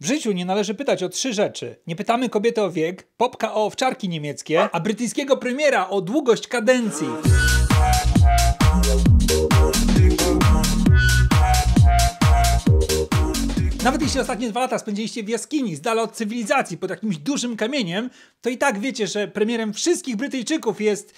W życiu nie należy pytać o trzy rzeczy. Nie pytamy kobiety o wiek, popka o owczarki niemieckie, a brytyjskiego premiera o długość kadencji. Nawet jeśli ostatnie dwa lata spędziliście w jaskini, z dala od cywilizacji, pod jakimś dużym kamieniem, to i tak wiecie, że premierem wszystkich Brytyjczyków jest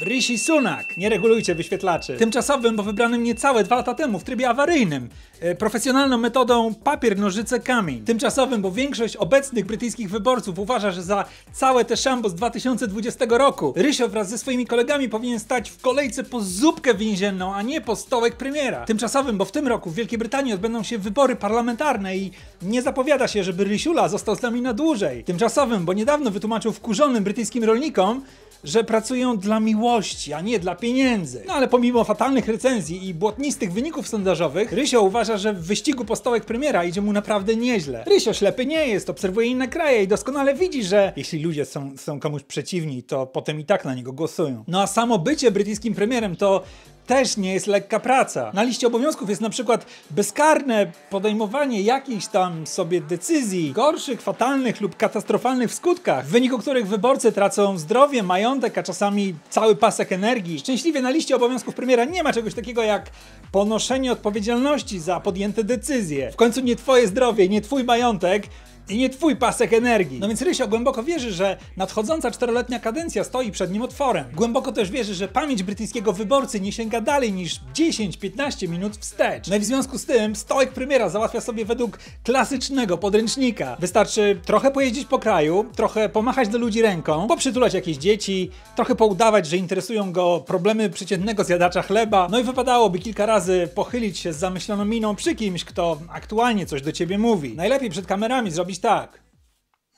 Rishi Sunak. Nie regulujcie wyświetlaczy. Tymczasowym, bo wybranym niecałe dwa lata temu w trybie awaryjnym. E, profesjonalną metodą papier, nożyce, kamień. Tymczasowym, bo większość obecnych brytyjskich wyborców uważa, że za całe te szambo z 2020 roku Rysio wraz ze swoimi kolegami powinien stać w kolejce po zupkę więzienną, a nie po stołek premiera. Tymczasowym, bo w tym roku w Wielkiej Brytanii odbędą się wybory parlamentarne i nie zapowiada się, żeby Rysiula został z nami na dłużej. Tymczasowym, bo niedawno wytłumaczył wkurzonym brytyjskim rolnikom, że pracują dla miłości, a nie dla pieniędzy. No ale pomimo fatalnych recenzji i błotnistych wyników sondażowych, Rysio uważa, że w wyścigu po stołek premiera idzie mu naprawdę nieźle. Rysio ślepy nie jest, obserwuje inne kraje i doskonale widzi, że jeśli ludzie są, są komuś przeciwni, to potem i tak na niego głosują. No a samo bycie brytyjskim premierem to też nie jest lekka praca. Na liście obowiązków jest na przykład bezkarne podejmowanie jakichś tam sobie decyzji gorszych, fatalnych lub katastrofalnych w skutkach, w wyniku których wyborcy tracą zdrowie, majątek, a czasami cały pasek energii. Szczęśliwie na liście obowiązków premiera nie ma czegoś takiego jak ponoszenie odpowiedzialności za podjęte decyzje. W końcu nie twoje zdrowie, nie twój majątek i nie twój pasek energii. No więc Rysio głęboko wierzy, że nadchodząca czteroletnia kadencja stoi przed nim otworem. Głęboko też wierzy, że pamięć brytyjskiego wyborcy nie sięga dalej niż 10-15 minut wstecz. No i w związku z tym stołek premiera załatwia sobie według klasycznego podręcznika. Wystarczy trochę pojeździć po kraju, trochę pomachać do ludzi ręką, poprzytulać jakieś dzieci, trochę poudawać, że interesują go problemy przeciętnego zjadacza chleba, no i wypadałoby kilka razy pochylić się z zamyśloną miną przy kimś, kto aktualnie coś do ciebie mówi. Najlepiej przed kamerami zrobić tak.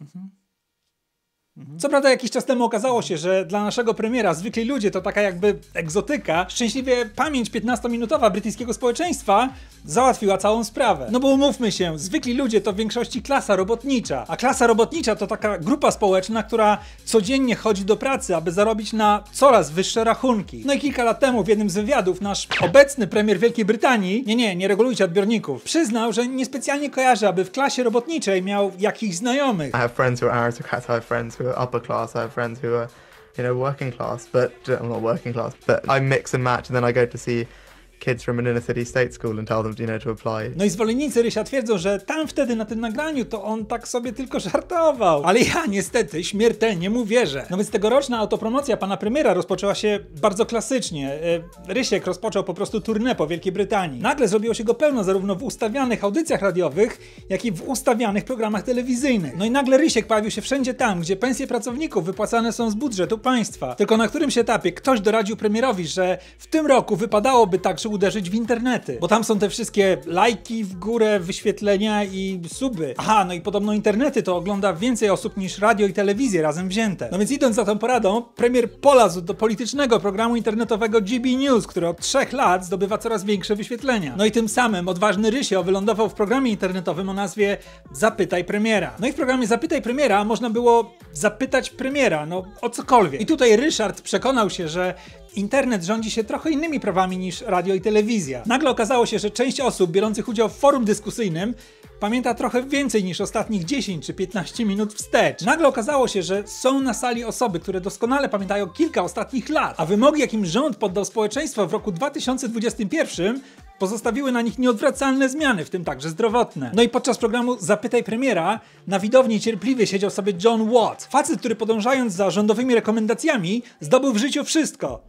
Mhm. Co prawda jakiś czas temu okazało się, że dla naszego premiera zwykli ludzie to taka jakby egzotyka. Szczęśliwie pamięć 15-minutowa brytyjskiego społeczeństwa załatwiła całą sprawę. No bo umówmy się, zwykli ludzie to w większości klasa robotnicza, a klasa robotnicza to taka grupa społeczna, która codziennie chodzi do pracy, aby zarobić na coraz wyższe rachunki. No i kilka lat temu w jednym z wywiadów nasz obecny premier Wielkiej Brytanii, nie, nie, nie regulujcie odbiorników, przyznał, że niespecjalnie kojarzy, aby w klasie robotniczej miał jakichś znajomych. I have friends who are aristocrats, I have friends who are upper class, I have friends who are, you know, working class, but uh, well, not working class, but I mix and match, and then I go to see kids from an inner city state school and tell them, you know, to apply. No i zwolennicy Rysia twierdzą, że tam wtedy na tym nagraniu to on tak sobie tylko żartował. Ale ja niestety śmiertelnie mu wierzę. No więc tegoroczna autopromocja pana premiera rozpoczęła się bardzo klasycznie. E, Rysiek rozpoczął po prostu tournée po Wielkiej Brytanii. Nagle zrobiło się go pełno zarówno w ustawianych audycjach radiowych, jak i w ustawianych programach telewizyjnych. No i nagle Rysiek pojawił się wszędzie tam, gdzie pensje pracowników wypłacane są z budżetu państwa. Tylko na którymś etapie ktoś doradził premierowi, że w tym roku wypadałoby także uderzyć w internety, bo tam są te wszystkie lajki w górę, wyświetlenia i suby. Aha, no i podobno internety to ogląda więcej osób niż radio i telewizję razem wzięte. No więc idąc za tą poradą, premier polazł do politycznego programu internetowego GB News, który od trzech lat zdobywa coraz większe wyświetlenia. No i tym samym odważny Rysio wylądował w programie internetowym o nazwie Zapytaj Premiera. No i w programie Zapytaj Premiera można było zapytać premiera, no o cokolwiek. I tutaj Ryszard przekonał się, że internet rządzi się trochę innymi prawami niż radio i telewizja. Nagle okazało się, że część osób biorących udział w forum dyskusyjnym pamięta trochę więcej niż ostatnich 10 czy 15 minut wstecz. Nagle okazało się, że są na sali osoby, które doskonale pamiętają kilka ostatnich lat, a wymogi, jakim rząd poddał społeczeństwo w roku 2021 pozostawiły na nich nieodwracalne zmiany, w tym także zdrowotne. No i podczas programu Zapytaj Premiera na widowni cierpliwie siedział sobie John Watt, facet, który podążając za rządowymi rekomendacjami zdobył w życiu wszystko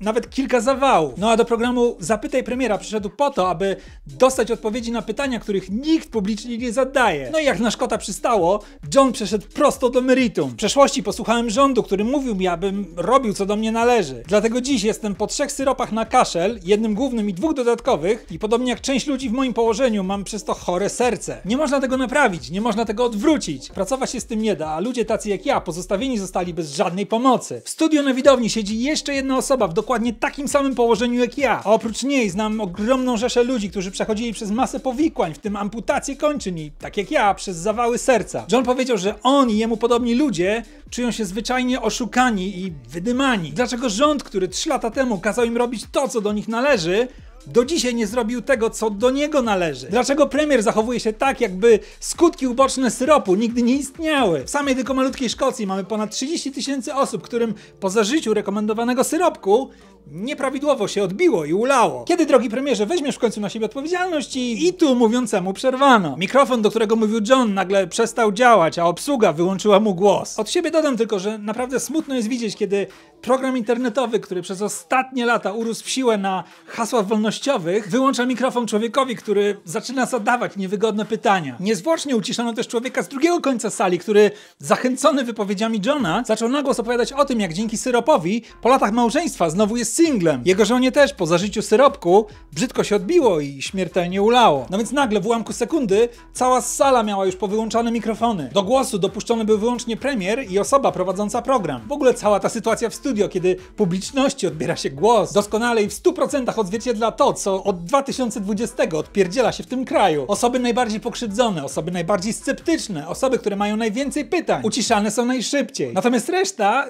nawet kilka zawałów. No a do programu Zapytaj Premiera przyszedł po to, aby dostać odpowiedzi na pytania, których nikt publicznie nie zadaje. No i jak na Szkota przystało, John przeszedł prosto do meritum. W przeszłości posłuchałem rządu, który mówił mi, abym robił co do mnie należy. Dlatego dziś jestem po trzech syropach na kaszel, jednym głównym i dwóch dodatkowych i podobnie jak część ludzi w moim położeniu mam przez to chore serce. Nie można tego naprawić, nie można tego odwrócić. Pracować się z tym nie da, a ludzie tacy jak ja pozostawieni zostali bez żadnej pomocy. W studiu na widowni siedzi jeszcze jedna osoba w dokładnie dokładnie takim samym położeniu jak ja. A oprócz niej znam ogromną rzeszę ludzi, którzy przechodzili przez masę powikłań, w tym amputację kończyn i, tak jak ja, przez zawały serca. John powiedział, że on i jemu podobni ludzie czują się zwyczajnie oszukani i wydymani. Dlaczego rząd, który 3 lata temu kazał im robić to, co do nich należy, do dzisiaj nie zrobił tego, co do niego należy? Dlaczego premier zachowuje się tak, jakby skutki uboczne syropu nigdy nie istniały? W samej tylko malutkiej Szkocji mamy ponad 30 tysięcy osób, którym po zażyciu rekomendowanego syropku nieprawidłowo się odbiło i ulało. Kiedy, drogi premierze, weźmiesz w końcu na siebie odpowiedzialność i, i tu mówiącemu przerwano. Mikrofon, do którego mówił John, nagle przestał działać, a obsługa wyłączyła mu głos. Od siebie dodam tylko, że naprawdę smutno jest widzieć, kiedy program internetowy, który przez ostatnie lata urósł w siłę na hasłach wolnościowych, wyłącza mikrofon człowiekowi, który zaczyna zadawać niewygodne pytania. Niezwłocznie uciszono też człowieka z drugiego końca sali, który zachęcony wypowiedziami Johna zaczął na głos opowiadać o tym, jak dzięki syropowi po latach małżeństwa znowu jest singlem. Jego żonie też po zażyciu syropku brzydko się odbiło i śmiertelnie ulało. No więc nagle w ułamku sekundy cała sala miała już powyłączane mikrofony. Do głosu dopuszczony był wyłącznie premier i osoba prowadząca program. W ogóle cała ta sytuacja w studio, kiedy publiczności odbiera się głos, doskonale i w 100% odzwierciedla to, co od 2020 odpierdziela się w tym kraju. Osoby najbardziej pokrzywdzone, osoby najbardziej sceptyczne, osoby, które mają najwięcej pytań, uciszane są najszybciej. Natomiast reszta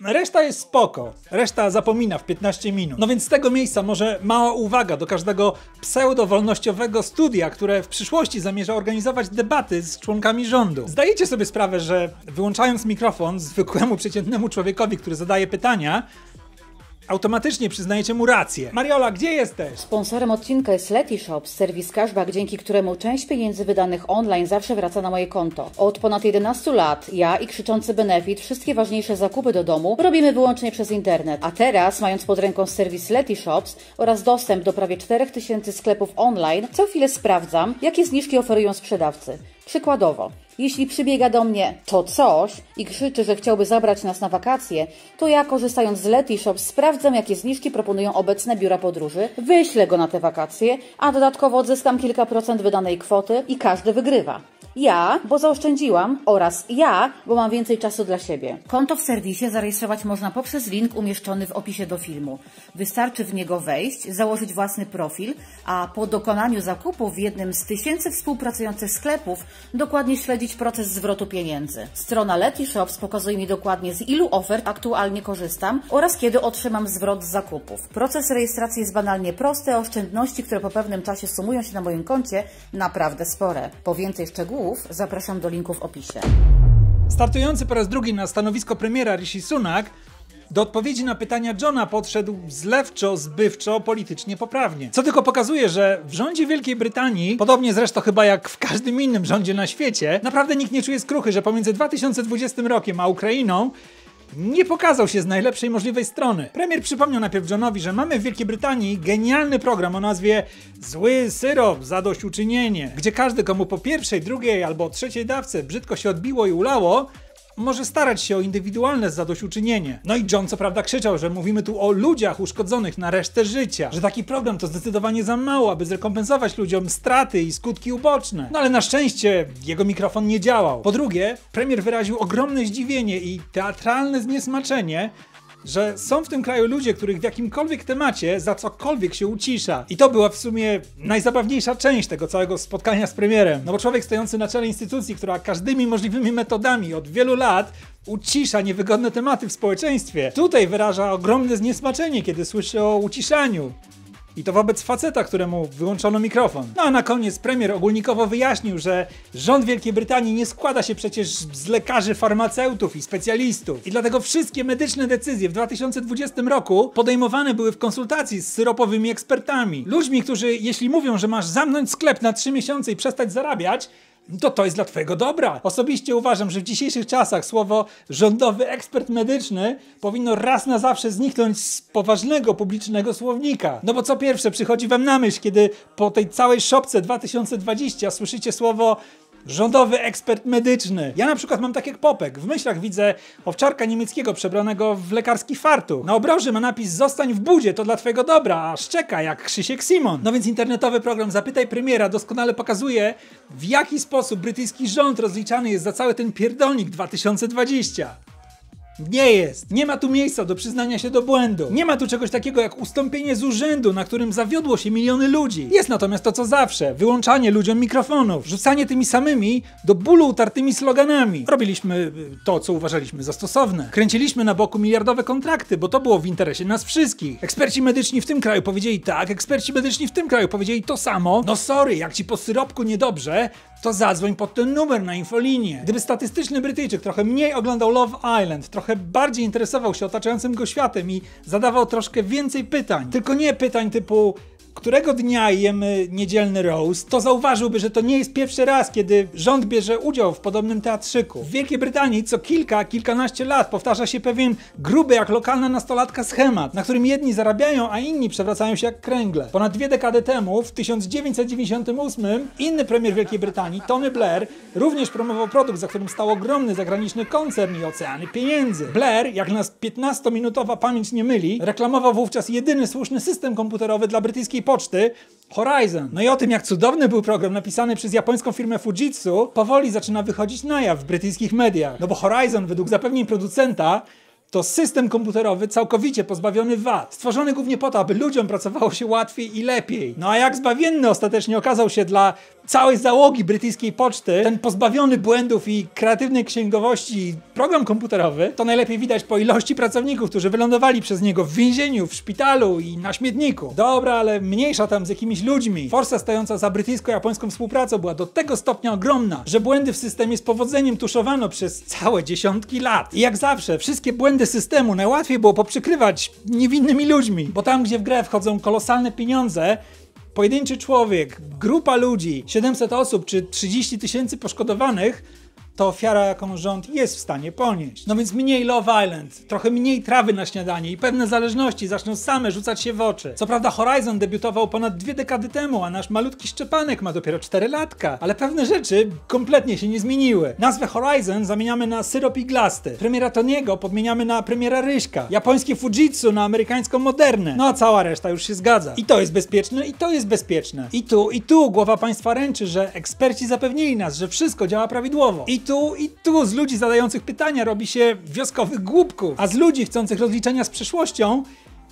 Reszta jest spoko. Reszta zapomina w 15 minut. No więc z tego miejsca może mała uwaga do każdego pseudo-wolnościowego studia, które w przyszłości zamierza organizować debaty z członkami rządu. Zdajecie sobie sprawę, że wyłączając mikrofon zwykłemu, przeciętnemu człowiekowi, który zadaje pytania, automatycznie przyznajecie mu rację. Mariola, gdzie jesteś? Sponsorem odcinka jest Letishop, serwis cashback, dzięki któremu część pieniędzy wydanych online zawsze wraca na moje konto. Od ponad 11 lat ja i krzyczący benefit wszystkie ważniejsze zakupy do domu robimy wyłącznie przez internet. A teraz, mając pod ręką serwis Letishops oraz dostęp do prawie 4000 sklepów online, co chwilę sprawdzam, jakie zniżki oferują sprzedawcy. Przykładowo, jeśli przybiega do mnie to coś i krzyczy, że chciałby zabrać nas na wakacje, to ja korzystając z Letishop sprawdzam, jakie zniżki proponują obecne biura podróży, wyślę go na te wakacje, a dodatkowo odzyskam kilka procent wydanej kwoty i każdy wygrywa. Ja, bo zaoszczędziłam oraz ja, bo mam więcej czasu dla siebie. Konto w serwisie zarejestrować można poprzez link umieszczony w opisie do filmu. Wystarczy w niego wejść, założyć własny profil, a po dokonaniu zakupu w jednym z tysięcy współpracujących sklepów dokładnie śledzić proces zwrotu pieniędzy. Strona Letyshops pokazuje mi dokładnie z ilu ofert aktualnie korzystam oraz kiedy otrzymam zwrot z zakupów. Proces rejestracji jest banalnie prosty, oszczędności, które po pewnym czasie sumują się na moim koncie, naprawdę spore. Po więcej szczegółów zapraszam do linku w opisie. Startujący po raz drugi na stanowisko premiera Rishi Sunak do odpowiedzi na pytania Johna podszedł zlewczo, zbywczo, politycznie poprawnie. Co tylko pokazuje, że w rządzie Wielkiej Brytanii, podobnie zresztą chyba jak w każdym innym rządzie na świecie, naprawdę nikt nie czuje skruchy, że pomiędzy 2020 rokiem a Ukrainą nie pokazał się z najlepszej możliwej strony. Premier przypomniał najpierw Johnowi, że mamy w Wielkiej Brytanii genialny program o nazwie Zły syrop, zadośćuczynienie, gdzie każdy, komu po pierwszej, drugiej albo trzeciej dawce brzydko się odbiło i ulało, może starać się o indywidualne zadośćuczynienie. No i John co prawda krzyczał, że mówimy tu o ludziach uszkodzonych na resztę życia, że taki program to zdecydowanie za mało, aby zrekompensować ludziom straty i skutki uboczne. No ale na szczęście jego mikrofon nie działał. Po drugie, premier wyraził ogromne zdziwienie i teatralne zniesmaczenie, że są w tym kraju ludzie, których w jakimkolwiek temacie za cokolwiek się ucisza. I to była w sumie najzabawniejsza część tego całego spotkania z premierem. No bo człowiek stojący na czele instytucji, która każdymi możliwymi metodami od wielu lat ucisza niewygodne tematy w społeczeństwie, tutaj wyraża ogromne zniesmaczenie, kiedy słyszy o uciszaniu. I to wobec faceta, któremu wyłączono mikrofon. No a na koniec premier ogólnikowo wyjaśnił, że rząd Wielkiej Brytanii nie składa się przecież z lekarzy, farmaceutów i specjalistów. I dlatego wszystkie medyczne decyzje w 2020 roku podejmowane były w konsultacji z syropowymi ekspertami. Ludźmi, którzy jeśli mówią, że masz zamknąć sklep na 3 miesiące i przestać zarabiać, to to jest dla Twojego dobra. Osobiście uważam, że w dzisiejszych czasach słowo rządowy ekspert medyczny powinno raz na zawsze zniknąć z poważnego publicznego słownika. No bo co pierwsze przychodzi Wam na myśl, kiedy po tej całej szopce 2020 słyszycie słowo Rządowy ekspert medyczny. Ja na przykład mam tak jak Popek. W myślach widzę owczarka niemieckiego przebranego w lekarski fartuch. Na obroży ma napis Zostań w budzie, to dla twojego dobra, a szczeka jak Krzysiek Simon. No więc internetowy program Zapytaj Premiera doskonale pokazuje, w jaki sposób brytyjski rząd rozliczany jest za cały ten pierdolnik 2020. Nie jest. Nie ma tu miejsca do przyznania się do błędu. Nie ma tu czegoś takiego jak ustąpienie z urzędu, na którym zawiodło się miliony ludzi. Jest natomiast to co zawsze. Wyłączanie ludziom mikrofonów. Rzucanie tymi samymi do bólu utartymi sloganami. Robiliśmy y, to, co uważaliśmy za stosowne. Kręciliśmy na boku miliardowe kontrakty, bo to było w interesie nas wszystkich. Eksperci medyczni w tym kraju powiedzieli tak, eksperci medyczni w tym kraju powiedzieli to samo. No sorry, jak ci po syropku niedobrze, to zadzwoń pod ten numer na infolinię. Gdyby statystyczny Brytyjczyk trochę mniej oglądał Love Island, trochę bardziej interesował się otaczającym go światem i zadawał troszkę więcej pytań, tylko nie pytań typu którego dnia jemy niedzielny roast, to zauważyłby, że to nie jest pierwszy raz, kiedy rząd bierze udział w podobnym teatrzyku. W Wielkiej Brytanii co kilka, kilkanaście lat powtarza się pewien gruby jak lokalna nastolatka schemat, na którym jedni zarabiają, a inni przewracają się jak kręgle. Ponad dwie dekady temu, w 1998, inny premier Wielkiej Brytanii, Tony Blair, również promował produkt, za którym stał ogromny zagraniczny koncern i oceany pieniędzy. Blair, jak nas 15-minutowa pamięć nie myli, reklamował wówczas jedyny słuszny system komputerowy dla brytyjskiej poczty, Horizon. No i o tym, jak cudowny był program napisany przez japońską firmę Fujitsu, powoli zaczyna wychodzić na jaw w brytyjskich mediach. No bo Horizon, według zapewnień producenta, to system komputerowy całkowicie pozbawiony wad, stworzony głównie po to, aby ludziom pracowało się łatwiej i lepiej. No a jak zbawienny ostatecznie okazał się dla całej załogi brytyjskiej poczty, ten pozbawiony błędów i kreatywnej księgowości program komputerowy, to najlepiej widać po ilości pracowników, którzy wylądowali przez niego w więzieniu, w szpitalu i na śmietniku. Dobra, ale mniejsza tam z jakimiś ludźmi. Forsa stojąca za brytyjsko-japońską współpracą była do tego stopnia ogromna, że błędy w systemie z powodzeniem tuszowano przez całe dziesiątki lat. I jak zawsze, wszystkie błędy systemu najłatwiej było poprzykrywać niewinnymi ludźmi, bo tam, gdzie w grę wchodzą kolosalne pieniądze, pojedynczy człowiek, grupa ludzi, 700 osób czy 30 tysięcy poszkodowanych, to ofiara, jaką rząd jest w stanie ponieść. No więc mniej Love Island, trochę mniej trawy na śniadanie i pewne zależności zaczną same rzucać się w oczy. Co prawda Horizon debiutował ponad dwie dekady temu, a nasz malutki Szczepanek ma dopiero 4 latka, ale pewne rzeczy kompletnie się nie zmieniły. Nazwę Horizon zamieniamy na syrop iglasty, premiera Toniego podmieniamy na premiera Ryśka, japońskie Fujitsu na amerykańską Modernę, no a cała reszta już się zgadza. I to jest bezpieczne, i to jest bezpieczne. I tu, i tu głowa państwa ręczy, że eksperci zapewnili nas, że wszystko działa prawidłowo. I tu i tu. Z ludzi zadających pytania robi się wioskowych głupków, a z ludzi chcących rozliczenia z przeszłością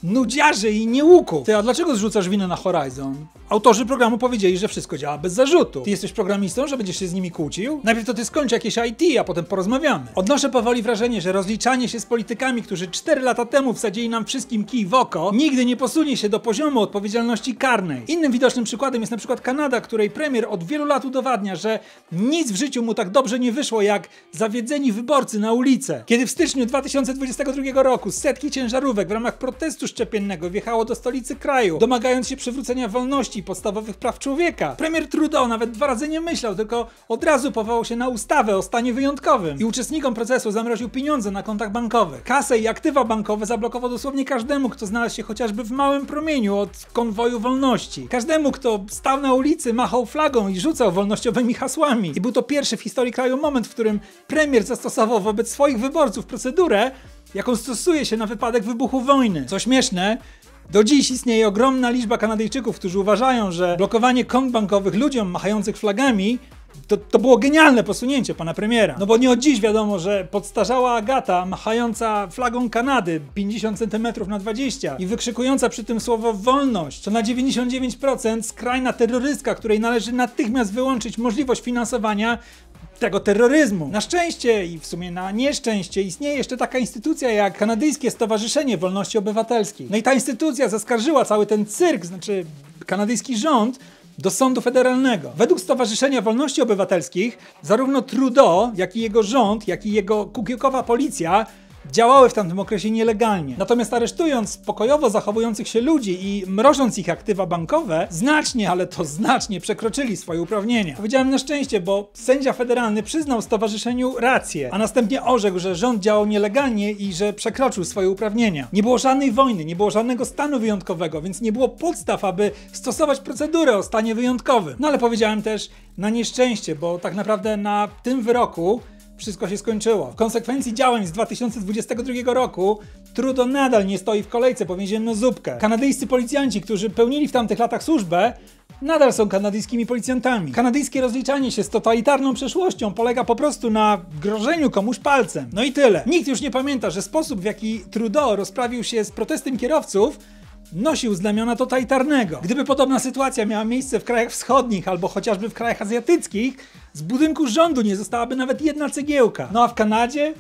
nudziarzy i nieuków. Ty, a dlaczego zrzucasz winę na Horizon? Autorzy programu powiedzieli, że wszystko działa bez zarzutu. Ty jesteś programistą, że będziesz się z nimi kłócił? Najpierw to ty skończ jakieś IT, a potem porozmawiamy. Odnoszę powoli wrażenie, że rozliczanie się z politykami, którzy 4 lata temu wsadzili nam wszystkim kij w oko, nigdy nie posunie się do poziomu odpowiedzialności karnej. Innym widocznym przykładem jest na przykład Kanada, której premier od wielu lat udowadnia, że nic w życiu mu tak dobrze nie wyszło jak zawiedzeni wyborcy na ulicę. Kiedy w styczniu 2022 roku setki ciężarówek w ramach protestu szczepiennego wjechało do stolicy kraju, domagając się przywrócenia wolności i podstawowych praw człowieka. Premier Trudeau nawet dwa razy nie myślał, tylko od razu powołał się na ustawę o stanie wyjątkowym i uczestnikom procesu zamroził pieniądze na kontach bankowych. Kasę i aktywa bankowe zablokował dosłownie każdemu, kto znalazł się chociażby w małym promieniu od konwoju wolności. Każdemu, kto stał na ulicy, machał flagą i rzucał wolnościowymi hasłami. I był to pierwszy w historii kraju moment, w którym premier zastosował wobec swoich wyborców procedurę, jaką stosuje się na wypadek wybuchu wojny. Co śmieszne, do dziś istnieje ogromna liczba Kanadyjczyków, którzy uważają, że blokowanie kont bankowych ludziom machających flagami to, to było genialne posunięcie pana premiera. No bo nie od dziś wiadomo, że podstarzała Agata, machająca flagą Kanady 50 cm na 20 i wykrzykująca przy tym słowo wolność, to na 99% skrajna terrorystka, której należy natychmiast wyłączyć możliwość finansowania tego terroryzmu. Na szczęście i w sumie na nieszczęście istnieje jeszcze taka instytucja jak Kanadyjskie Stowarzyszenie Wolności Obywatelskiej. No i ta instytucja zaskarżyła cały ten cyrk, znaczy kanadyjski rząd, do sądu federalnego. Według Stowarzyszenia Wolności Obywatelskich zarówno Trudeau, jak i jego rząd, jak i jego kukiekowa policja działały w tamtym okresie nielegalnie. Natomiast aresztując pokojowo zachowujących się ludzi i mrożąc ich aktywa bankowe, znacznie, ale to znacznie przekroczyli swoje uprawnienia. Powiedziałem na szczęście, bo sędzia federalny przyznał stowarzyszeniu rację, a następnie orzekł, że rząd działał nielegalnie i że przekroczył swoje uprawnienia. Nie było żadnej wojny, nie było żadnego stanu wyjątkowego, więc nie było podstaw, aby stosować procedurę o stanie wyjątkowym. No ale powiedziałem też na nieszczęście, bo tak naprawdę na tym wyroku wszystko się skończyło. W konsekwencji działań z 2022 roku Trudeau nadal nie stoi w kolejce po więzienną zupkę. Kanadyjscy policjanci, którzy pełnili w tamtych latach służbę, nadal są kanadyjskimi policjantami. Kanadyjskie rozliczanie się z totalitarną przeszłością polega po prostu na grożeniu komuś palcem. No i tyle. Nikt już nie pamięta, że sposób w jaki Trudeau rozprawił się z protestem kierowców nosił znamiona totalitarnego. Gdyby podobna sytuacja miała miejsce w krajach wschodnich albo chociażby w krajach azjatyckich, z budynku rządu nie zostałaby nawet jedna cegiełka. No a w Kanadzie?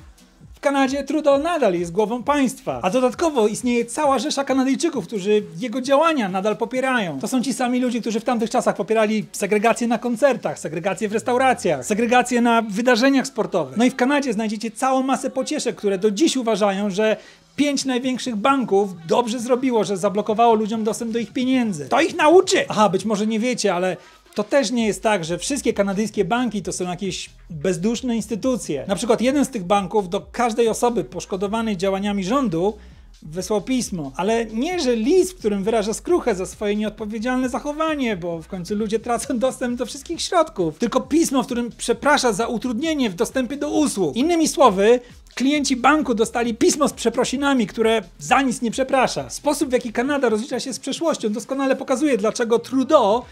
W Kanadzie Trudeau nadal jest głową państwa, a dodatkowo istnieje cała rzesza Kanadyjczyków, którzy jego działania nadal popierają. To są ci sami ludzie, którzy w tamtych czasach popierali segregację na koncertach, segregację w restauracjach, segregację na wydarzeniach sportowych. No i w Kanadzie znajdziecie całą masę pocieszek, które do dziś uważają, że pięć największych banków dobrze zrobiło, że zablokowało ludziom dostęp do ich pieniędzy. To ich nauczy! Aha, być może nie wiecie, ale to też nie jest tak, że wszystkie kanadyjskie banki to są jakieś bezduszne instytucje. Na przykład jeden z tych banków do każdej osoby poszkodowanej działaniami rządu wysłał pismo, ale nie, że list, w którym wyraża skruchę za swoje nieodpowiedzialne zachowanie, bo w końcu ludzie tracą dostęp do wszystkich środków, tylko pismo, w którym przeprasza za utrudnienie w dostępie do usług. Innymi słowy, klienci banku dostali pismo z przeprosinami, które za nic nie przeprasza. Sposób, w jaki Kanada rozlicza się z przeszłością, doskonale pokazuje, dlaczego Trudeau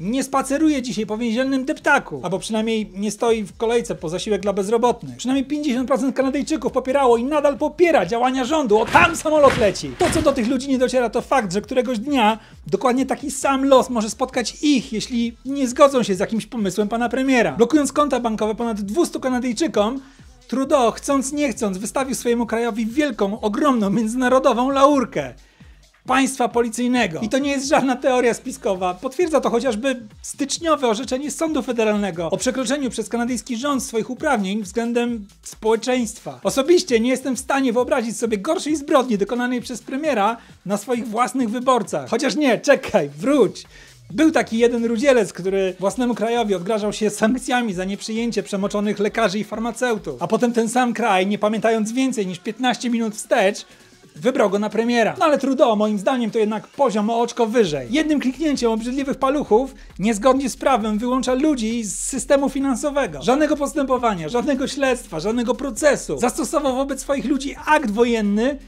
nie spaceruje dzisiaj po więziennym deptaku, albo przynajmniej nie stoi w kolejce po zasiłek dla bezrobotnych. Przynajmniej 50% Kanadyjczyków popierało i nadal popiera działania rządu. O tam samolot leci! To, co do tych ludzi nie dociera, to fakt, że któregoś dnia dokładnie taki sam los może spotkać ich, jeśli nie zgodzą się z jakimś pomysłem pana premiera. Blokując konta bankowe ponad 200 Kanadyjczykom, Trudeau, chcąc nie chcąc, wystawił swojemu krajowi wielką, ogromną, międzynarodową laurkę państwa policyjnego. I to nie jest żadna teoria spiskowa. Potwierdza to chociażby styczniowe orzeczenie Sądu Federalnego o przekroczeniu przez kanadyjski rząd swoich uprawnień względem społeczeństwa. Osobiście nie jestem w stanie wyobrazić sobie gorszej zbrodni dokonanej przez premiera na swoich własnych wyborcach. Chociaż nie, czekaj, wróć. Był taki jeden rudzielec, który własnemu krajowi odgrażał się sankcjami za nieprzyjęcie przemoczonych lekarzy i farmaceutów. A potem ten sam kraj, nie pamiętając więcej niż 15 minut wstecz, wybrał go na premiera. No ale Trudeau, moim zdaniem, to jednak poziom o oczko wyżej. Jednym kliknięciem obrzydliwych paluchów, niezgodnie z prawem, wyłącza ludzi z systemu finansowego. Żadnego postępowania, żadnego śledztwa, żadnego procesu. Zastosował wobec swoich ludzi akt wojenny,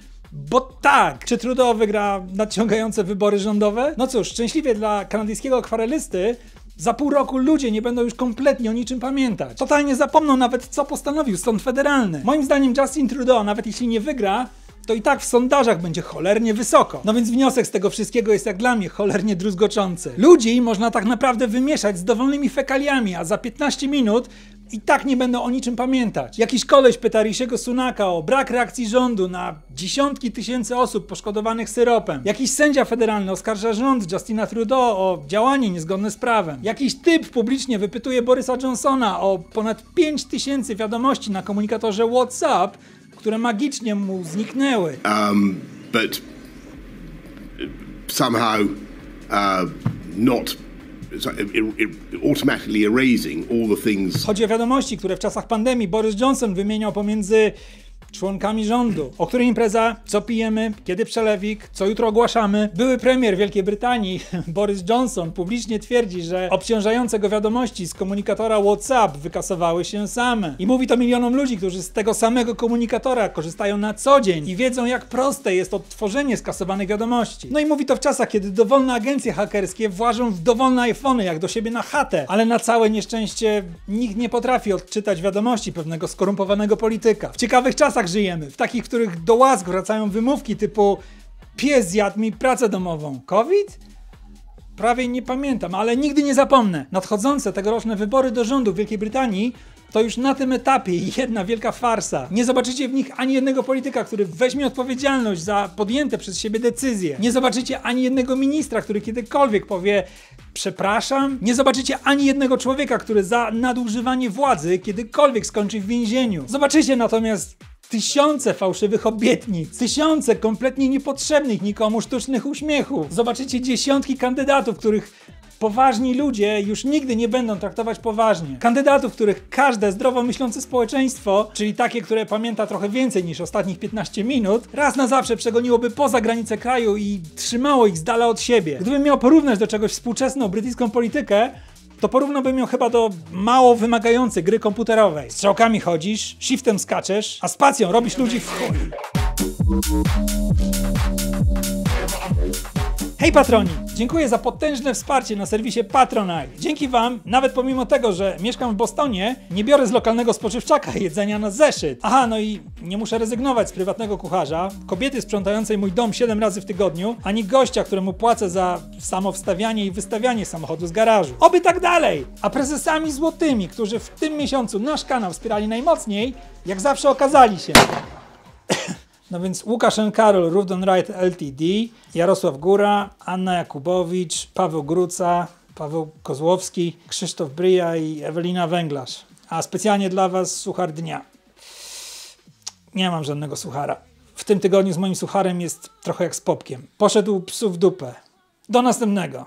bo tak, czy Trudeau wygra nadciągające wybory rządowe? No cóż, szczęśliwie dla kanadyjskiego akwarelisty, za pół roku ludzie nie będą już kompletnie o niczym pamiętać. Totalnie zapomną nawet, co postanowił sąd federalny. Moim zdaniem Justin Trudeau, nawet jeśli nie wygra, to i tak w sondażach będzie cholernie wysoko. No więc wniosek z tego wszystkiego jest jak dla mnie cholernie druzgoczący. Ludzi można tak naprawdę wymieszać z dowolnymi fekaliami, a za 15 minut i tak nie będą o niczym pamiętać. Jakiś koleś pyta Rishiego Sunaka o brak reakcji rządu na dziesiątki tysięcy osób poszkodowanych syropem. Jakiś sędzia federalny oskarża rząd Justina Trudeau o działanie niezgodne z prawem. Jakiś typ publicznie wypytuje Borysa Johnsona o ponad 5 tysięcy wiadomości na komunikatorze WhatsApp, które magicznie mu zniknęły. Um, but somehow uh, not Chodzi o wiadomości, które w czasach pandemii Boris Johnson wymieniał pomiędzy członkami rządu. O której impreza, co pijemy, kiedy przelewik, co jutro ogłaszamy. Były premier Wielkiej Brytanii, Boris Johnson, publicznie twierdzi, że obciążające go wiadomości z komunikatora WhatsApp wykasowały się same. I mówi to milionom ludzi, którzy z tego samego komunikatora korzystają na co dzień i wiedzą, jak proste jest odtworzenie skasowanych wiadomości. No i mówi to w czasach, kiedy dowolne agencje hakerskie włażą w dowolne iPhony, jak do siebie na chatę, ale na całe nieszczęście nikt nie potrafi odczytać wiadomości pewnego skorumpowanego polityka. W ciekawych czasach czasach żyjemy, w takich, w których do łask wracają wymówki typu pies zjadł mi pracę domową. COVID? Prawie nie pamiętam, ale nigdy nie zapomnę. Nadchodzące tegoroczne wybory do rządu w Wielkiej Brytanii to już na tym etapie jedna wielka farsa. Nie zobaczycie w nich ani jednego polityka, który weźmie odpowiedzialność za podjęte przez siebie decyzje. Nie zobaczycie ani jednego ministra, który kiedykolwiek powie przepraszam. Nie zobaczycie ani jednego człowieka, który za nadużywanie władzy kiedykolwiek skończy w więzieniu. Zobaczycie natomiast Tysiące fałszywych obietnic, tysiące kompletnie niepotrzebnych nikomu sztucznych uśmiechów. Zobaczycie dziesiątki kandydatów, których poważni ludzie już nigdy nie będą traktować poważnie. Kandydatów, których każde zdrowo myślące społeczeństwo, czyli takie, które pamięta trochę więcej niż ostatnich 15 minut, raz na zawsze przegoniłoby poza granice kraju i trzymało ich z dala od siebie. Gdybym miał porównać do czegoś współczesną brytyjską politykę, to porównałbym ją chyba do mało wymagającej gry komputerowej. Strzałkami chodzisz, shiftem skaczesz, a spacją robisz ludzi w chuj. Hej patroni! Dziękuję za potężne wsparcie na serwisie Patronite. Dzięki wam, nawet pomimo tego, że mieszkam w Bostonie, nie biorę z lokalnego spożywczaka jedzenia na zeszyt. Aha, no i nie muszę rezygnować z prywatnego kucharza, kobiety sprzątającej mój dom 7 razy w tygodniu, ani gościa, któremu płacę za samo wstawianie i wystawianie samochodu z garażu. Oby tak dalej! A prezesami złotymi, którzy w tym miesiącu nasz kanał wspierali najmocniej, jak zawsze okazali się no więc Łukasz N. Karol, Rudon Right Ltd, Jarosław Góra, Anna Jakubowicz, Paweł Gruca, Paweł Kozłowski, Krzysztof Bryja i Ewelina Węglarz. A specjalnie dla Was suchar dnia. Nie mam żadnego suchara. W tym tygodniu z moim sucharem jest trochę jak z popkiem. Poszedł psu w dupę. Do następnego.